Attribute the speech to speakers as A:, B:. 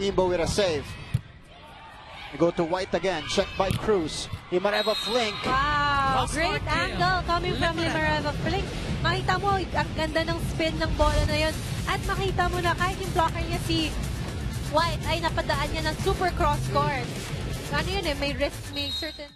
A: Imbo with a save. We go to White again. Checked by Cruz. Limareva Flink.
B: Wow,
C: Cross
B: great angle coming from
C: Limareva.
B: Limareva Flink. Makita mo, ang ganda ng spin ng bola na yun. At makita mo na kahit yung blocker niya si White ay napadaan niya ng super cross court. Ano yun eh, may risk, may certain...